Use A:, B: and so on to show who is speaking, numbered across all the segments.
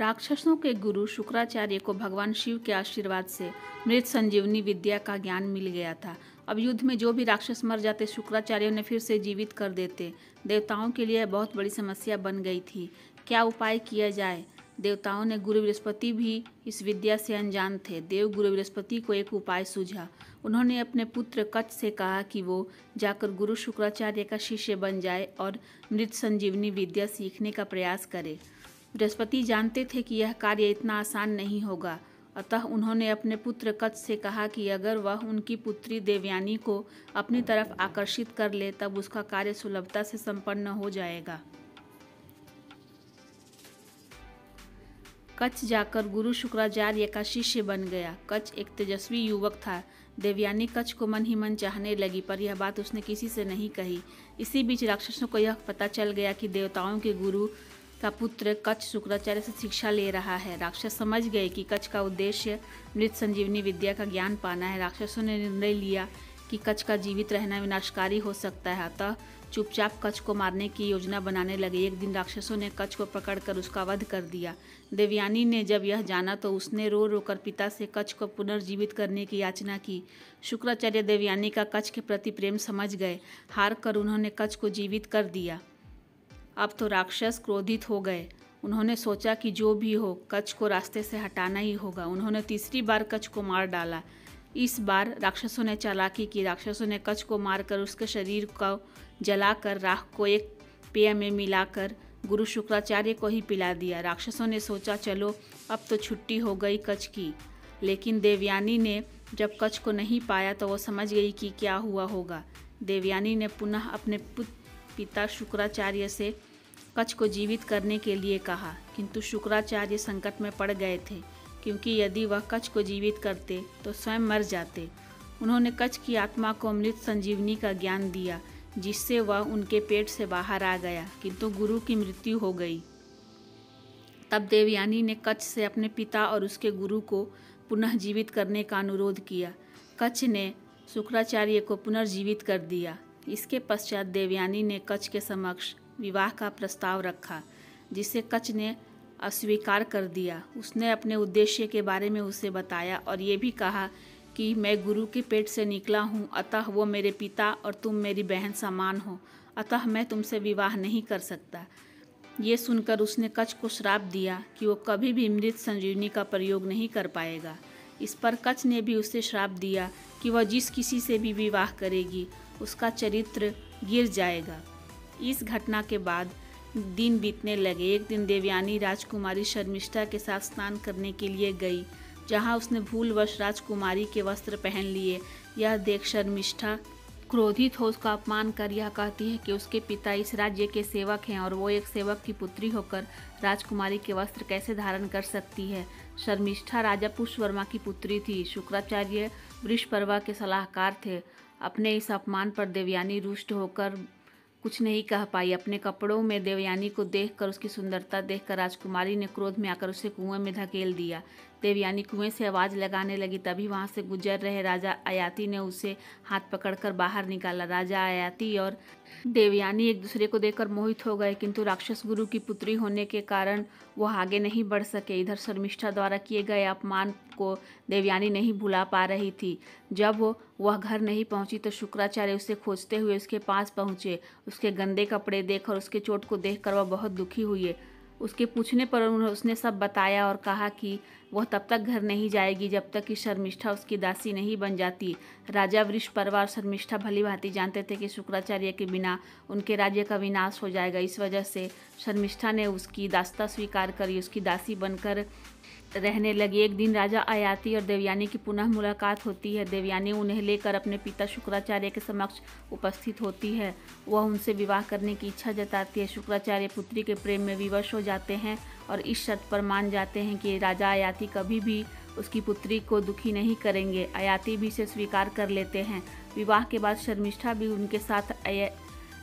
A: राक्षसों के गुरु शुक्राचार्य को भगवान शिव के आशीर्वाद से मृत संजीवनी विद्या का ज्ञान मिल गया था। अब युद्ध में जो भी राक्षस मर जाते, शुक्राचार्य ने फिर से जीवित कर देते। देवताओं के लिए बहुत बड़ी समस्या बन गई थी। क्या उपाय किया जाए? देवताओं ने गुरु बृहस्पति भी इस विद्या से अनजान थे। देव गुरु बृहस्पति को एक उपाय सूझा। उन्होंने अपने पुत्र कच्छ से कहा कि वो जाकर गुरु शुक्राचार्य का शिष्य बन जाए और मृत संजीवनी विद्या सीखने का प्रयास करे। बृहस्पति जानते थे कि यह कार्य इतना आसान नहीं होगा। अतः उन्होंने अपने पुत्र कच्छ से कहा कि अगर वह उनकी पुत्री देवयानी को अपनी तरफ़ आकर्षित कर ले, तब उसका कार्य सुलभता से संपन्न हो जाएगा। कच्छ जाकर गुरु शुक्राचार्य का शिष्य बन गया। कच्छ एक तेजस्वी युवक था। देवयानी कच्छ को मन ही मन चाहने लगी, पर यह बात उसने किसी से नहीं कही। इसी बीच राक्षसों को यह पता चल गया कि देवताओं के गुरु का पुत्र कच्छ शुक्राचार्य से शिक्षा ले रहा है। राक्षस समझ गए कि कच्छ का उद्देश्य मृत संजीवनी विद्या का ज्ञान पाना है। राक्षसों ने निर्णय लिया कि कच्छ का जीवित रहना विनाशकारी हो सकता है। अतः चुपचाप कच्छ को मारने की योजना बनाने लगे। एक दिन राक्षसों ने कच्छ को पकड़कर उसका वध कर दिया। देवयानी ने जब यह जाना तो उसने रो रो कर पिता से कच्छ को पुनर्जीवित करने की याचना की। शुक्राचार्य देवयानी का कच्छ के प्रति प्रेम समझ गए। हार कर उन्होंने कच्छ को जीवित कर दिया। अब तो राक्षस क्रोधित हो गए। उन्होंने सोचा कि जो भी हो, कच्छ को रास्ते से हटाना ही होगा। उन्होंने तीसरी बार कच्छ को मार डाला। इस बार राक्षसों ने चालाकी की। राक्षसों ने कच्छ को मारकर उसके शरीर को जलाकर, राख को एक पेय में मिलाकर गुरु शुक्राचार्य को ही पिला दिया। राक्षसों ने सोचा, चलो, अब तो छुट्टी हो गई कच्छ की। लेकिन देवयानी ने जब कच्छ को नहीं पाया तो वो समझ गई कि क्या हुआ होगा। देवयानी ने पुनः अपने पिता शुक्राचार्य से कच्छ को जीवित करने के लिए कहा, किंतु शुक्राचार्य संकट में पड़ गए थे, क्योंकि यदि वह कच्छ को जीवित करते तो स्वयं मर जाते। उन्होंने कच्छ की आत्मा को अमृत संजीवनी का ज्ञान दिया, जिससे वह उनके पेट से बाहर आ गया, किंतु गुरु की मृत्यु हो गई। तब देवयानी ने कच्छ से अपने पिता और उसके गुरु को पुनः जीवित करने का अनुरोध किया। कच्छ ने शुक्राचार्य को पुनर्जीवित कर दिया। इसके पश्चात देवयानी ने कच्छ के समक्ष विवाह का प्रस्ताव रखा, जिसे कच्छ ने अस्वीकार कर दिया। उसने अपने उद्देश्य के बारे में उसे बताया और ये भी कहा कि मैं गुरु के पेट से निकला हूँ, अतः वो मेरे पिता और तुम मेरी बहन समान हो, अतः मैं तुमसे विवाह नहीं कर सकता। ये सुनकर उसने कच्छ को श्राप दिया कि वो कभी भी मृत संजीवनी का प्रयोग नहीं कर पाएगा। इस पर कच्छ ने भी उसे श्राप दिया कि वह जिस किसी से भी विवाह करेगी, उसका चरित्र गिर जाएगा। इस घटना के बाद दिन बीतने लगे। एक दिन देवयानी राजकुमारी शर्मिष्ठा के साथ स्नान करने के लिए गई, जहाँ उसने भूलवश राजकुमारी के वस्त्र पहन लिए। यह देख शर्मिष्ठा क्रोधित हो उसका अपमान कर यह कहती है कि उसके पिता इस राज्य के सेवक हैं और वो एक सेवक की पुत्री होकर राजकुमारी के वस्त्र कैसे धारण कर सकती है? शर्मिष्ठा राजा पुष्पवर्मा की पुत्री थी। शुक्राचार्य वृषपर्वा के सलाहकार थे। अपने इस अपमान पर देवयानी रुष्ट होकर कुछ नहीं कह पाई। अपने कपड़ों में देवयानी को देखकर, उसकी सुंदरता देखकर राजकुमारी ने क्रोध में आकर उसे कुएँ में धकेल दिया। देवयानी कुएँ से आवाज़ लगाने लगी। तभी वहाँ से गुजर रहे राजा आयाति ने उसे हाथ पकड़कर बाहर निकाला। राजा आयाति और देवयानी एक दूसरे को देखकर मोहित हो गए, किंतु राक्षस गुरु की पुत्री होने के कारण वह आगे नहीं बढ़ सके। इधर शर्मिष्ठा द्वारा किए गए अपमान को देवयानी नहीं भुला पा रही थी। जब वह घर नहीं पहुँची तो शुक्राचार्य उसे खोजते हुए उसके पास पहुँचे। उसके गंदे कपड़े देख और उसके चोट को देखकर वह बहुत दुखी हुई। उसके पूछने पर उसने सब बताया और कहा कि वह तब तक घर नहीं जाएगी जब तक कि शर्मिष्ठा उसकी दासी नहीं बन जाती। राजा वृक्ष परवार शर्मिष्ठा भली भांति जानते थे कि शुक्राचार्य के बिना उनके राज्य का विनाश हो जाएगा। इस वजह से शर्मिष्ठा ने उसकी दास्ता स्वीकार करी। उसकी दासी बनकर रहने लगी। एक दिन राजा आयाति और देवयानी की पुनः मुलाकात होती है। देवयानी उन्हें लेकर अपने पिता शुक्राचार्य के समक्ष उपस्थित होती है। वह उनसे विवाह करने की इच्छा जताती है। शुक्राचार्य पुत्री के प्रेम में विवश हो जाते हैं और इस शर्त पर मान जाते हैं कि राजा आयाति कभी भी उसकी पुत्री को दुखी नहीं करेंगे। आयाति भी इसे स्वीकार कर लेते हैं। विवाह के बाद शर्मिष्ठा भी उनके साथ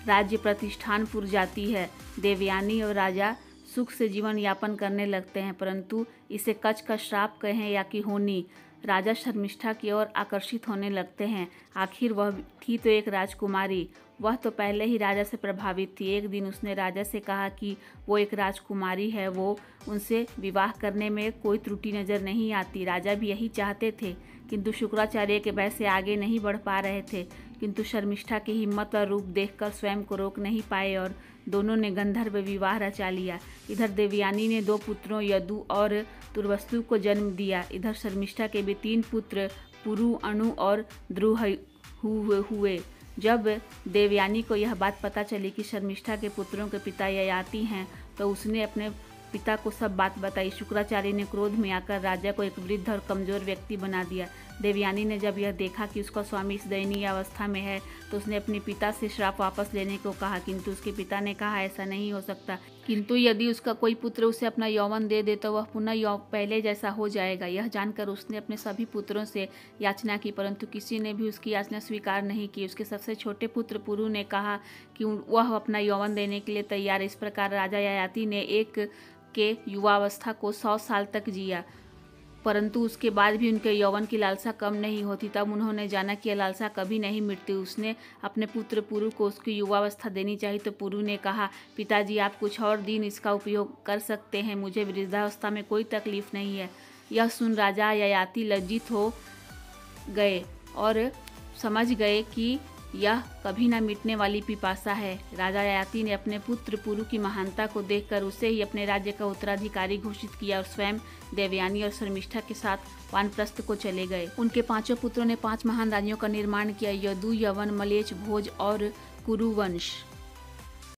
A: राज्य प्रतिष्ठानपुर जाती है। देवयानी और राजा सुख से जीवन यापन करने लगते हैं, परंतु इसे कच्छ का श्राप कहें या कि होनी, राजा शर्मिष्ठा की ओर आकर्षित होने लगते हैं। आखिर वह थी तो एक राजकुमारी, वह तो पहले ही राजा से प्रभावित थी। एक दिन उसने राजा से कहा कि वो एक राजकुमारी है, वो उनसे विवाह करने में कोई त्रुटि नज़र नहीं आती। राजा भी यही चाहते थे, किंतु शुक्राचार्य के भय से आगे नहीं बढ़ पा रहे थे, किंतु शर्मिष्ठा की हिम्मत और रूप देखकर स्वयं को रोक नहीं पाए और दोनों ने गंधर्व विवाह रचा लिया। इधर देवयानी ने दो पुत्रों, यदु और तुर्वस्तु को जन्म दिया। इधर शर्मिष्ठा के भी तीन पुत्र, पुरु, अणु और ध्रुव हुए। जब देवयानी को यह बात पता चली कि शर्मिष्ठा के पुत्रों के पिता ययाति हैं तो उसने अपने पिता को सब बात बताई। शुक्राचार्य ने क्रोध में आकर राजा को एक वृद्ध और कमज़ोर व्यक्ति बना दिया। देवयानी ने जब यह देखा कि उसका स्वामी इस दयनीय अवस्था में है तो उसने अपने पिता से श्राप वापस लेने को कहा, किंतु उसके पिता ने कहा, ऐसा नहीं हो सकता। किंतु यदि उसका कोई पुत्र उसे अपना यौवन दे दे तो वह पुनः पहले जैसा हो जाएगा। यह जानकर उसने अपने सभी पुत्रों से याचना की, परंतु किसी ने भी उसकी याचना स्वीकार नहीं की। उसके सबसे छोटे पुत्र पुरु ने कहा कि वह अपना यौवन देने के लिए तैयार इस प्रकार राजा यायाति ने एक के युवावस्था को सौ साल तक जिया। परंतु उसके बाद भी उनके यौवन की लालसा कम नहीं होती। तब उन्होंने जाना कि यह लालसा कभी नहीं मिटती। उसने अपने पुत्र पुरु को उसकी युवावस्था देनी चाहिए। तो पुरु ने कहा, पिताजी, आप कुछ और दिन इसका उपयोग कर सकते हैं। मुझे वृद्धावस्था में कोई तकलीफ़ नहीं है। यह सुन राजा ययाति लज्जित हो गए और समझ गए कि यह कभी न मिटने वाली पिपासा है। राजा याति ने अपने पुत्र पुरु की महानता को देखकर उसे ही अपने राज्य का उत्तराधिकारी घोषित किया और स्वयं देवयानी और शर्मिष्ठा के साथ वानप्रस्थ को चले गए। उनके पाँचों पुत्रों ने पाँच महान राज्यों का निर्माण किया। यदु, यवन, मलेच, भोज और कुरुवंश।